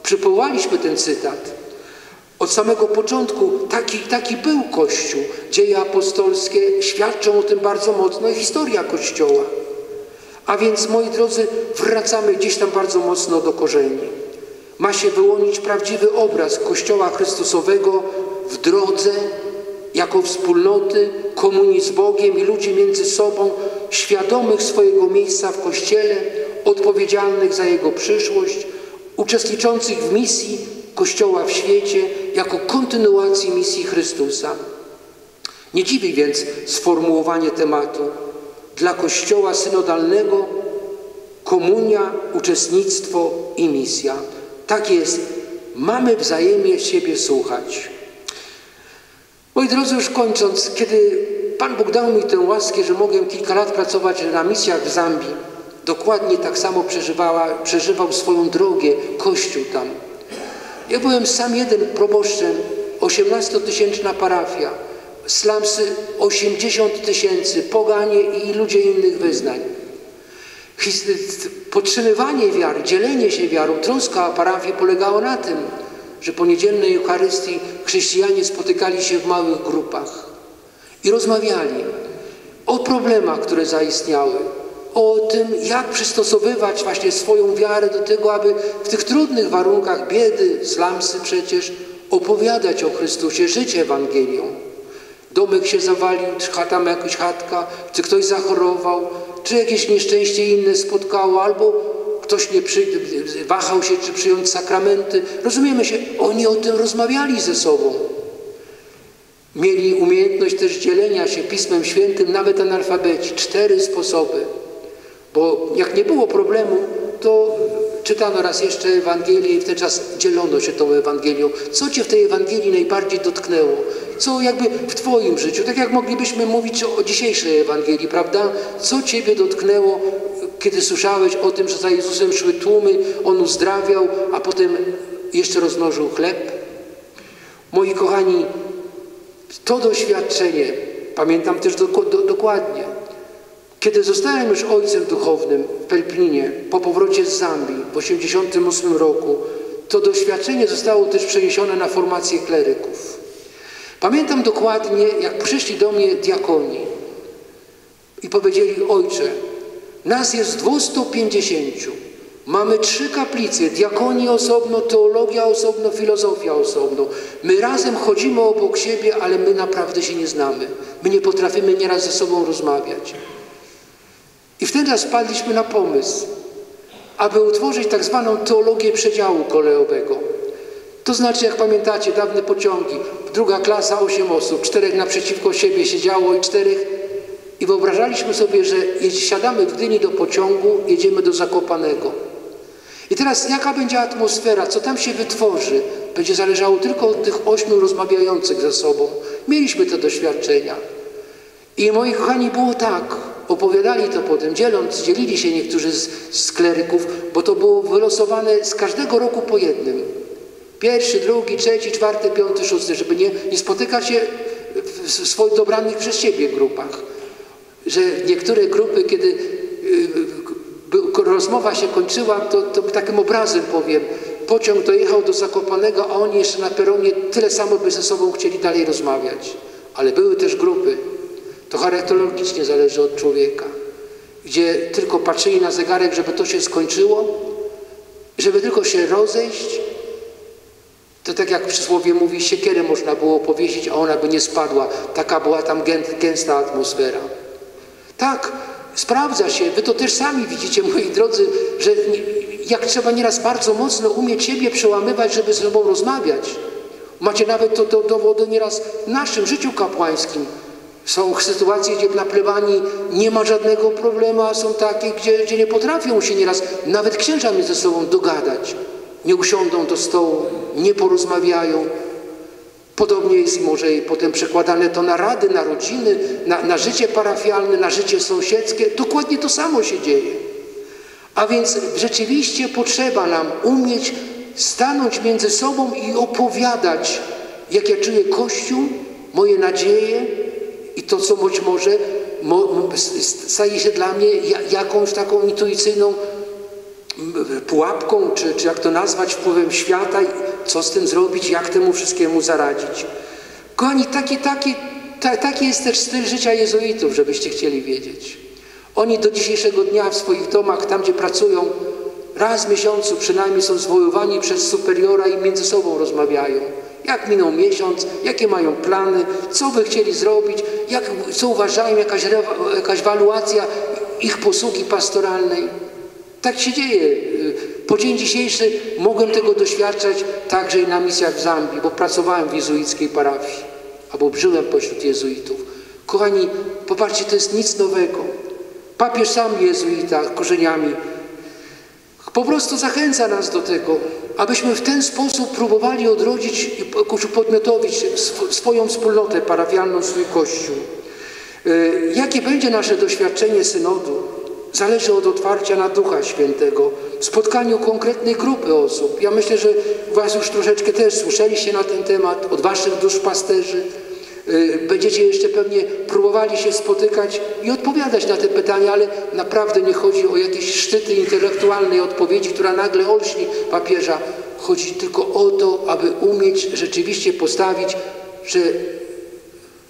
Przywołaliśmy ten cytat. Od samego początku taki, taki był Kościół. Dzieje apostolskie świadczą o tym bardzo mocno i historia Kościoła. A więc, moi drodzy, wracamy gdzieś tam bardzo mocno do korzeni. Ma się wyłonić prawdziwy obraz Kościoła Chrystusowego w drodze, jako wspólnoty, komunii z Bogiem i ludzi między sobą, świadomych swojego miejsca w Kościele, odpowiedzialnych za Jego przyszłość, uczestniczących w misji Kościoła w świecie jako kontynuacji misji Chrystusa. Nie dziwi więc sformułowanie tematu dla Kościoła synodalnego komunia, uczestnictwo i misja. Tak jest, mamy wzajemnie siebie słuchać. Moi drodzy, już kończąc, kiedy Pan Bóg dał mi tę łaskę, że mogłem kilka lat pracować na misjach w Zambii, dokładnie tak samo przeżywał swoją drogę Kościół tam. Ja byłem sam jeden proboszczem, 18-tysięczna parafia, slamsy 80 tysięcy, poganie i ludzie innych wyznań. Podtrzymywanie wiary, dzielenie się wiarą, troska o parafię polegało na tym, że po niedzielnej Eucharystii chrześcijanie spotykali się w małych grupach i rozmawiali o problemach, które zaistniały, o tym, jak przystosowywać właśnie swoją wiarę do tego, aby w tych trudnych warunkach biedy, slamsy przecież, opowiadać o Chrystusie, żyć Ewangelią. Domek się zawalił, czy tam jakaś chatka, czy ktoś zachorował, czy jakieś nieszczęście inne spotkało, albo ktoś nie przy, wahał się, czy przyjąć sakramenty. Rozumiemy się, oni o tym rozmawiali ze sobą. Mieli umiejętność też dzielenia się Pismem Świętym, nawet analfabeci. Cztery sposoby. Bo jak nie było problemu, to czytano raz jeszcze Ewangelię i w ten czas dzielono się tą Ewangelią. Co Cię w tej Ewangelii najbardziej dotknęło? Co jakby w Twoim życiu? Tak jak moglibyśmy mówić o dzisiejszej Ewangelii, prawda? Co Ciebie dotknęło, kiedy słyszałeś o tym, że za Jezusem szły tłumy, On uzdrawiał, a potem jeszcze rozmnożył chleb? Moi kochani, to doświadczenie pamiętam też do, do, dokładnie. Kiedy zostałem już ojcem duchownym w Pelplinie po powrocie z Zambii w 1988 roku, to doświadczenie zostało też przeniesione na formację kleryków. Pamiętam dokładnie, jak przyszli do mnie diakoni i powiedzieli, ojcze, nas jest 250, mamy trzy kaplice, diakonie osobno, teologia osobno, filozofia osobno. My razem chodzimy obok siebie, ale my naprawdę się nie znamy. My nie potrafimy nieraz ze sobą rozmawiać. I wtedy spadliśmy na pomysł, aby utworzyć tak zwaną teologię przedziału kolejowego. To znaczy, jak pamiętacie, dawne pociągi, druga klasa, osiem osób, czterech naprzeciwko siebie siedziało i czterech i wyobrażaliśmy sobie, że siadamy w Gdyni do pociągu, jedziemy do Zakopanego. I teraz jaka będzie atmosfera, co tam się wytworzy, będzie zależało tylko od tych ośmiu rozmawiających ze sobą. Mieliśmy te doświadczenia. I moi kochani, było tak, opowiadali to potem, dzieląc, dzielili się niektórzy z, z kleryków, bo to było wylosowane z każdego roku po jednym. Pierwszy, drugi, trzeci, czwarty, piąty, szósty, żeby nie, nie spotykać się w swoich dobranych przez siebie grupach. Że niektóre grupy, kiedy y, rozmowa się kończyła, to, to takim obrazem powiem, pociąg dojechał do Zakopanego, a oni jeszcze na peronie tyle samo by ze sobą chcieli dalej rozmawiać. Ale były też grupy, to charakterologicznie zależy od człowieka, gdzie tylko patrzyli na zegarek, żeby to się skończyło, żeby tylko się rozejść. To tak jak w przysłowie mówi, siekierę można było powiesić, a ona by nie spadła. Taka była tam gęsta atmosfera. Tak, sprawdza się, wy to też sami widzicie, moi drodzy, że jak trzeba nieraz bardzo mocno umieć siebie przełamywać, żeby z sobą rozmawiać. Macie nawet to, to dowody nieraz w naszym życiu kapłańskim. Są sytuacje, gdzie dla plebanii nie ma żadnego problemu, a są takie, gdzie, gdzie nie potrafią się nieraz nawet księża między sobą dogadać. Nie usiądą do stołu, nie porozmawiają. Podobnie jest może i potem przekładane to na rady, na rodziny, na, na życie parafialne, na życie sąsiedzkie. Dokładnie to samo się dzieje. A więc rzeczywiście potrzeba nam umieć stanąć między sobą i opowiadać, jak ja czuję Kościół, moje nadzieje, i to, co być może staje się dla mnie jakąś taką intuicyjną pułapką, czy, czy jak to nazwać, wpływem świata, co z tym zrobić, jak temu wszystkiemu zaradzić. Kochani, taki, taki, taki jest też styl życia jezuitów, żebyście chcieli wiedzieć. Oni do dzisiejszego dnia w swoich domach, tam gdzie pracują, raz w miesiącu przynajmniej są zwoływani przez superiora i między sobą rozmawiają. Jak minął miesiąc, jakie mają plany, co by chcieli zrobić, jak, co uważają, jakaś, jakaś waluacja ich posługi pastoralnej. Tak się dzieje. Po dzień dzisiejszy mogłem tego doświadczać także i na misjach w Zambii, bo pracowałem w jezuickiej parafii, albo żyłem pośród jezuitów. Kochani, popatrzcie, to jest nic nowego. Papież sam jezuita korzeniami po prostu zachęca nas do tego, abyśmy w ten sposób próbowali odrodzić i upodmiotowić swoją wspólnotę parafialną, swój Kościół. Y, jakie będzie nasze doświadczenie synodu? Zależy od otwarcia na Ducha Świętego, spotkaniu konkretnej grupy osób. Ja myślę, że Was już troszeczkę też słyszeliście na ten temat, od Waszych dusz pasterzy. Y, będziecie jeszcze pewnie próbowali się spotykać i odpowiadać na te pytania, ale naprawdę nie chodzi o jakieś szczyty intelektualnej odpowiedzi, która nagle olśni papieża. Chodzi tylko o to, aby umieć rzeczywiście postawić, że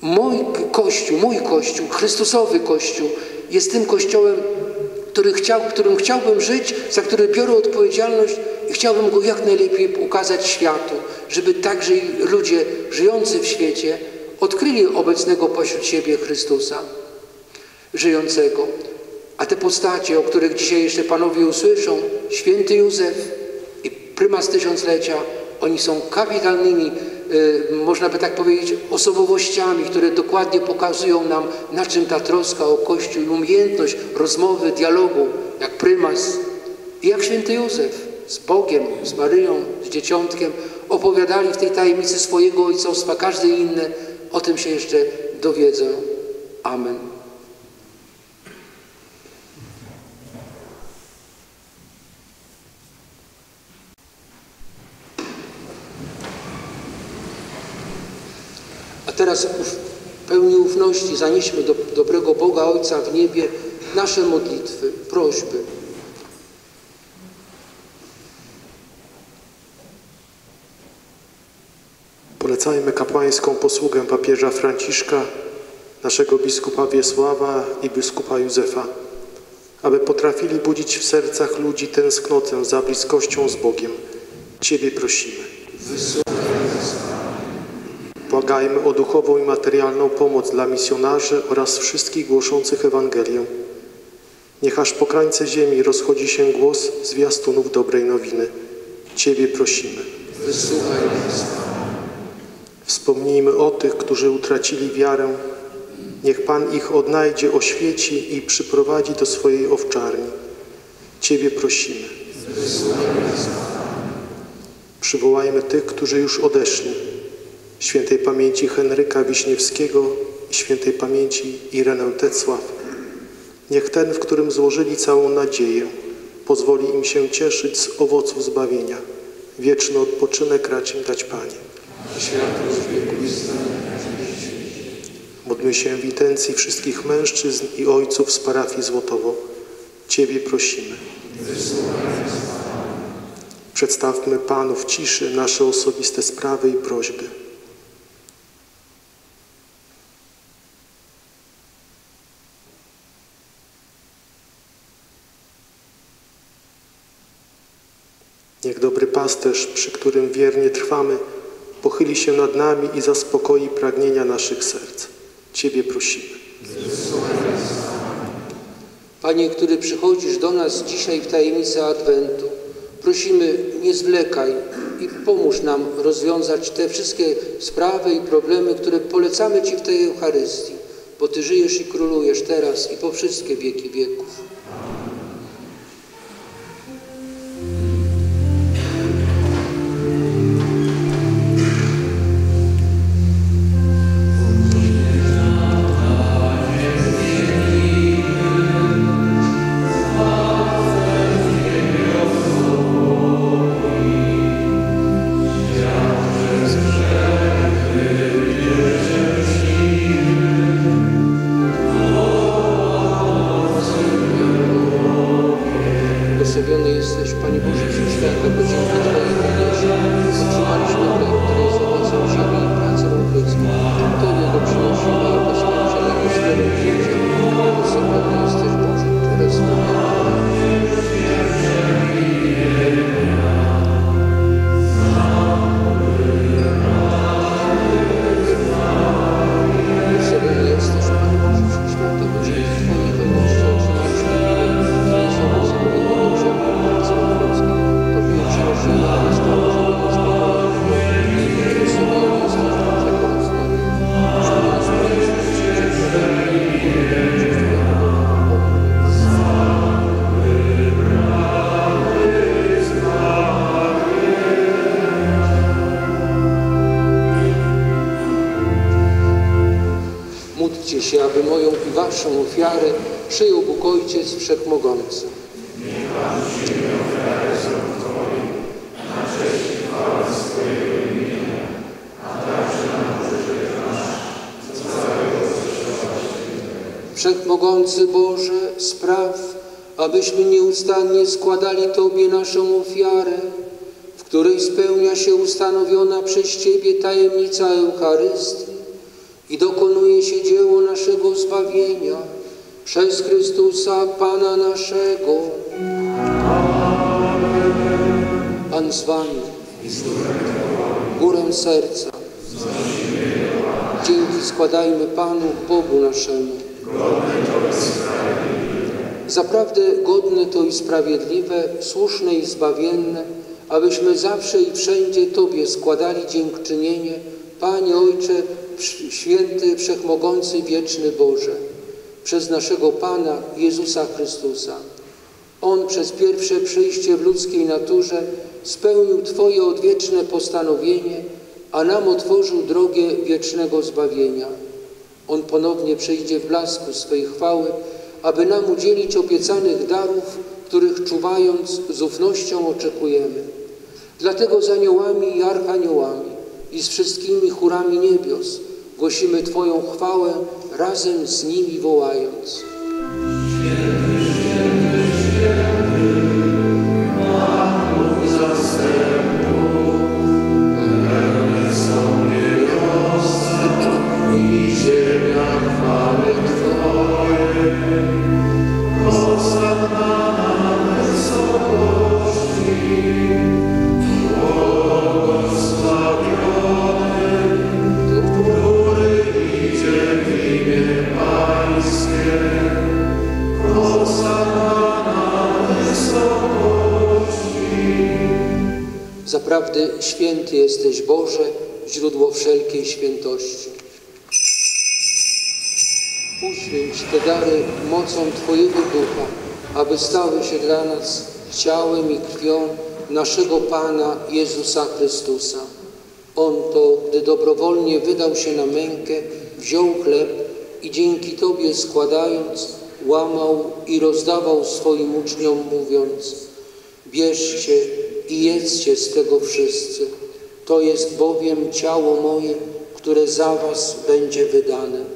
mój Kościół, mój Kościół, Chrystusowy Kościół jest tym Kościołem, który chciał, którym chciałbym żyć, za który biorę odpowiedzialność i chciałbym go jak najlepiej ukazać światu, żeby także i ludzie żyjący w świecie odkryli obecnego pośród siebie Chrystusa żyjącego. A te postacie, o których dzisiaj jeszcze panowie usłyszą, święty Józef i prymas tysiąclecia, oni są kapitalnymi, y, można by tak powiedzieć, osobowościami, które dokładnie pokazują nam, na czym ta troska o Kościół i umiejętność rozmowy, dialogu, jak prymas i jak święty Józef z Bogiem, z Maryją, z Dzieciątkiem opowiadali w tej tajemnicy swojego ojcostwa, każdy inny o tym się jeszcze dowiedzą. Amen. A teraz w pełni ufności zanieśmy do dobrego Boga Ojca w niebie nasze modlitwy, prośby. Polecajmy kapłańską posługę papieża Franciszka, naszego biskupa Wiesława i biskupa Józefa, aby potrafili budzić w sercach ludzi tęsknotę za bliskością z Bogiem. Ciebie prosimy. Błagajmy o duchową i materialną pomoc dla misjonarzy oraz wszystkich głoszących Ewangelię. Niech aż po krańce ziemi rozchodzi się głos zwiastunów dobrej nowiny. Ciebie prosimy. Wysłuchaj nas. Wspomnijmy o tych, którzy utracili wiarę. Niech Pan ich odnajdzie, oświeci i przyprowadzi do swojej owczarni. Ciebie prosimy. Przywołajmy tych, którzy już odeszli. Świętej pamięci Henryka Wiśniewskiego i świętej pamięci Irenę Tecław. Niech ten, w którym złożyli całą nadzieję, pozwoli im się cieszyć z owoców zbawienia. Wieczny odpoczynek racz im dać Panie. Módlmy się w intencji wszystkich mężczyzn i ojców z parafii Złotowo. Ciebie prosimy. Przedstawmy Panu w ciszy nasze osobiste sprawy i prośby. Niech dobry pasterz, przy którym wiernie trwamy, pochyli się nad nami i zaspokoi pragnienia naszych serc. Ciebie prosimy. Panie, który przychodzisz do nas dzisiaj w tajemnicy Adwentu, prosimy, nie zwlekaj i pomóż nam rozwiązać te wszystkie sprawy i problemy, które polecamy Ci w tej Eucharystii, bo Ty żyjesz i królujesz teraz i po wszystkie wieki wieków. Wszechmogący Boże, spraw, abyśmy nieustannie składali Tobie naszą ofiarę, w której spełnia się ustanowiona przez Ciebie tajemnica Eucharystii i dokonuje się dzieło naszego zbawienia. Przez Chrystusa Pana naszego. Pan z wami. Górę serca. Dzięki składajmy Panu, Bogu naszemu. Zaprawdę godne to i sprawiedliwe, słuszne i zbawienne, abyśmy zawsze i wszędzie Tobie składali dziękczynienie, Panie Ojcze, święty, wszechmogący, wieczny Boże, przez naszego Pana Jezusa Chrystusa. On przez pierwsze przyjście w ludzkiej naturze spełnił Twoje odwieczne postanowienie, a nam otworzył drogę wiecznego zbawienia. On ponownie przyjdzie w blasku swej chwały, aby nam udzielić obiecanych darów, których czuwając z ufnością oczekujemy. Dlatego z aniołami i archaniołami i z wszystkimi chórami niebios głosimy Twoją chwałę razem z nimi wołając. Te dary mocą Twojego Ducha, aby stały się dla nas ciałem i krwią naszego Pana Jezusa Chrystusa. On to, gdy dobrowolnie wydał się na mękę, wziął chleb i dzięki Tobie składając, łamał i rozdawał swoim uczniom, mówiąc Bierzcie i jedzcie z tego wszyscy. To jest bowiem ciało moje, które za was będzie wydane.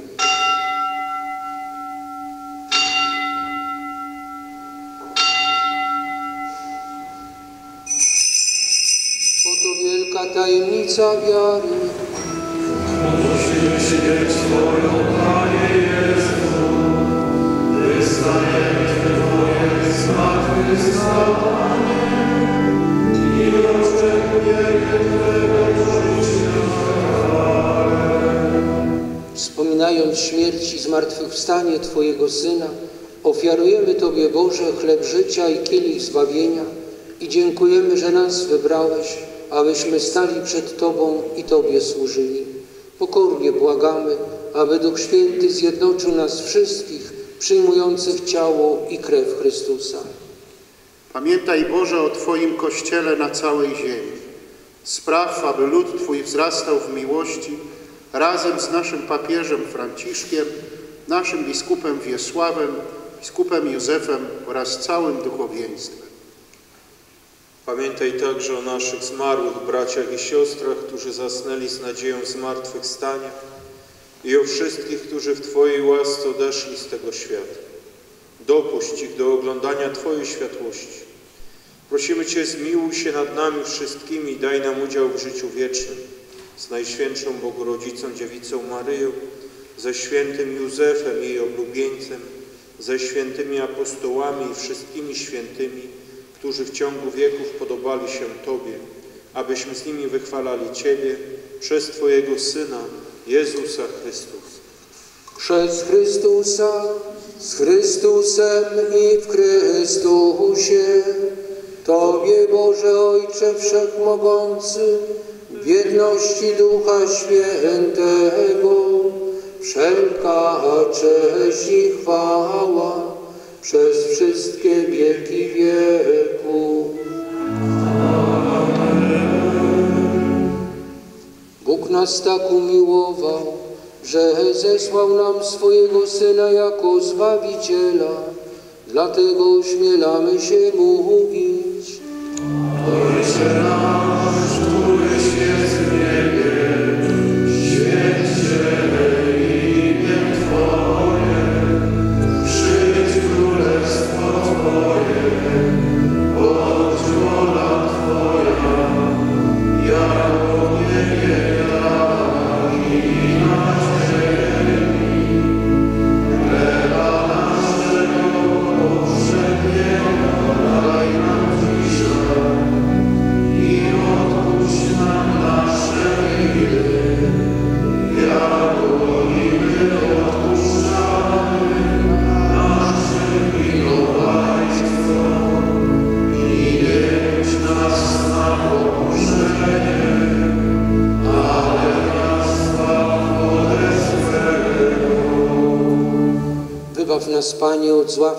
Tajemnica wiary. Wspominając śmierć i zmartwychwstanie Twojego Syna, ofiarujemy Tobie, Boże, chleb życia i kielich zbawienia i dziękujemy, że nas wybrałeś, abyśmy stali przed Tobą i Tobie służyli. Pokornie błagamy, aby Duch Święty zjednoczył nas wszystkich, przyjmujących ciało i krew Chrystusa. Pamiętaj Boże o Twoim Kościele na całej ziemi. Spraw, aby lud Twój wzrastał w miłości razem z naszym papieżem Franciszkiem, naszym biskupem Wiesławem, biskupem Józefem oraz całym duchowieństwem. Pamiętaj także o naszych zmarłych braciach i siostrach, którzy zasnęli z nadzieją zmartwychwstania i o wszystkich, którzy w Twojej łasce odeszli z tego świata. Dopuść ich do oglądania Twojej światłości. Prosimy Cię, zmiłuj się nad nami wszystkimi i daj nam udział w życiu wiecznym z Najświętszą Bogorodzicą Dziewicą Maryją, ze świętym Józefem, jej oblubieńcem, ze świętymi apostołami i wszystkimi świętymi, którzy w ciągu wieków podobali się Tobie, abyśmy z nimi wychwalali Ciebie przez Twojego Syna, Jezusa Chrystusa. Przez Chrystusa, z Chrystusem i w Chrystusie, Tobie, Boże Ojcze Wszechmogący, w jedności Ducha Świętego, wszelka cześć i chwała przez wszystkie wieki wieków. nas tak umiłował, że zesłał nam swojego Syna jako Zbawiciela. Dlatego ośmielamy się mówić. Wybaw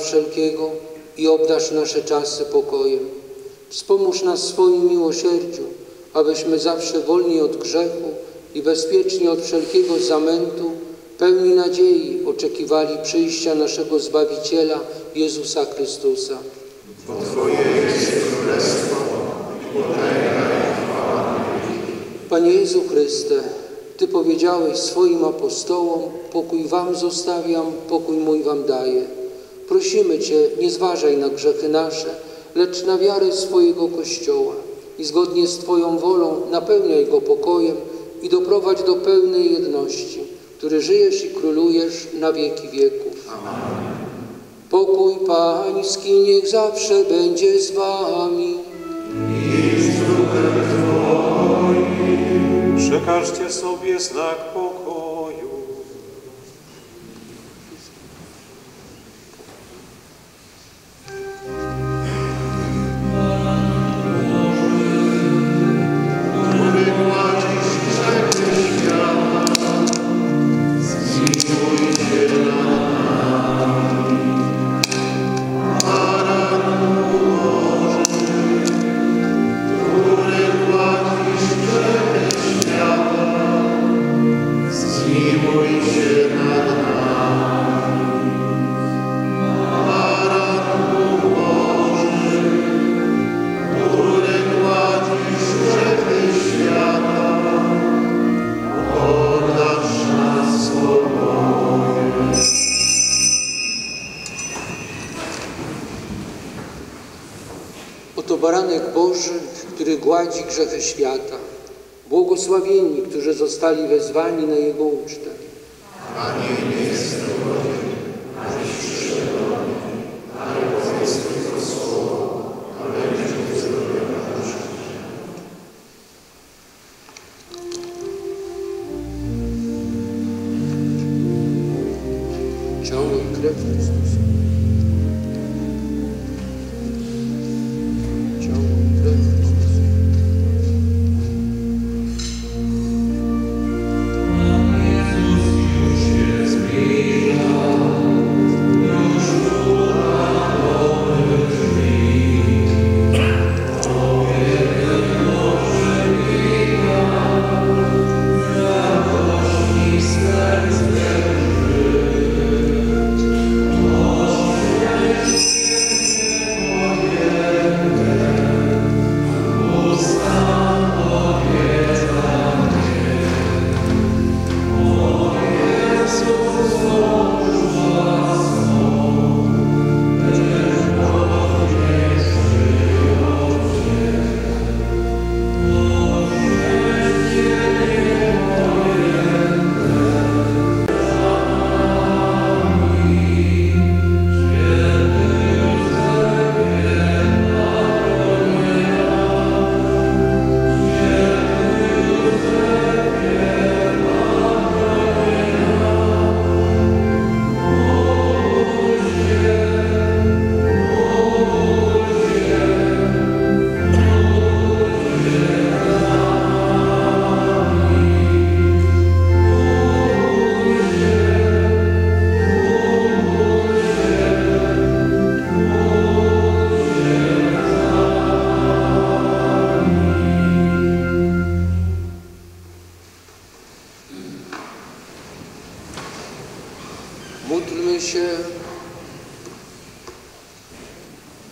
wszelkiego i obdarz nasze czasy pokojem. Wspomóż nas swoim miłosierdziu, abyśmy zawsze wolni od grzechu i bezpieczni od wszelkiego zamętu, pełni nadziei oczekiwali przyjścia naszego Zbawiciela, Jezusa Chrystusa. Panie Jezu Chryste, Ty powiedziałeś swoim apostołom, pokój Wam zostawiam, pokój mój Wam daję. Prosimy Cię, nie zważaj na grzechy nasze, lecz na wiarę swojego Kościoła i zgodnie z Twoją wolą napełniaj go pokojem i doprowadź do pełnej jedności, który żyjesz i królujesz na wieki wieków. Pokój Pański niech zawsze będzie z Wami. Przekażcie sobie znak zostali wezwani na Jego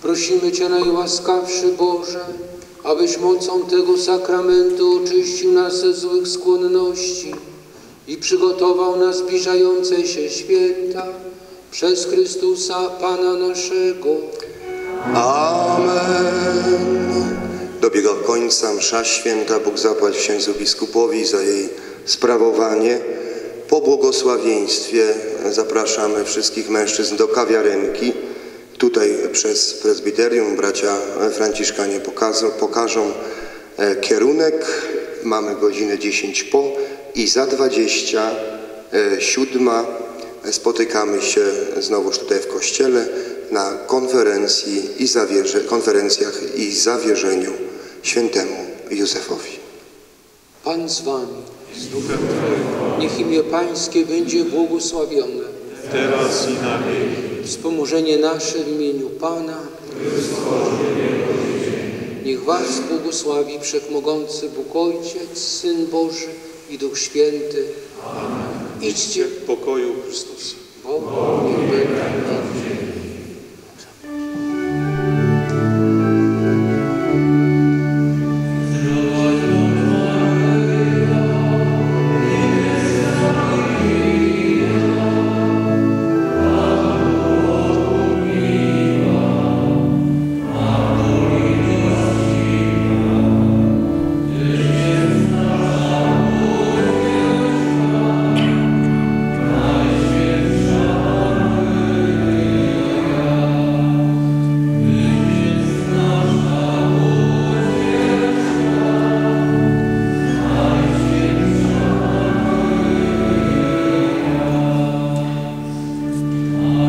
Prosimy Cię, najłaskawszy Boże, abyś mocą tego sakramentu oczyścił nas ze złych skłonności i przygotował na zbliżające się święta przez Chrystusa Pana naszego. Amen. Dobiega końca msza święta. Bóg zapłać księdzu biskupowi za jej sprawowanie. Po błogosławieństwie zapraszamy wszystkich mężczyzn do kawiarenki. Tutaj przez prezbiterium bracia franciszkanie pokażą, pokażą e, kierunek. Mamy godzinę 10 po i za 20 e, spotykamy się znowuż tutaj w kościele na konferencji i zawierze, konferencjach i zawierzeniu świętemu Józefowi. Pan z Wami. Niech imię Pańskie będzie błogosławione. Teraz i na wieki. Wspomożenie nasze w imieniu Pana. Niech Was błogosławi Wszechmogący Bóg Ojciec, Syn Boży i Duch Święty. Idźcie W pokoju Chrystusa. Bogu niech będzie.